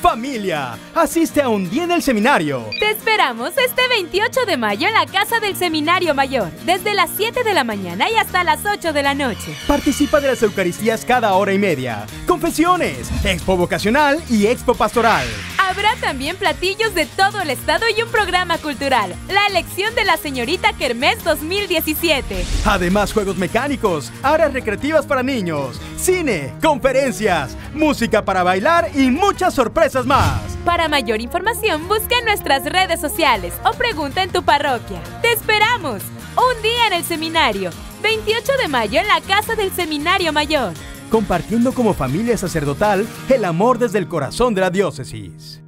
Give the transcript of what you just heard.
Familia, asiste a un día en el seminario. Te esperamos este 28 de mayo en la Casa del Seminario Mayor, desde las 7 de la mañana y hasta las 8 de la noche. Participa de las Eucaristías cada hora y media. Confesiones, expo vocacional y expo pastoral. Habrá también platillos de todo el estado y un programa cultural, la elección de la señorita Kermés 2017. Además, juegos mecánicos, áreas recreativas para niños, cine, conferencias, música para bailar y muchas sorpresas más. Para mayor información, busca en nuestras redes sociales o pregunta en tu parroquia. ¡Te esperamos! Un día en el seminario, 28 de mayo en la Casa del Seminario Mayor compartiendo como familia sacerdotal el amor desde el corazón de la diócesis.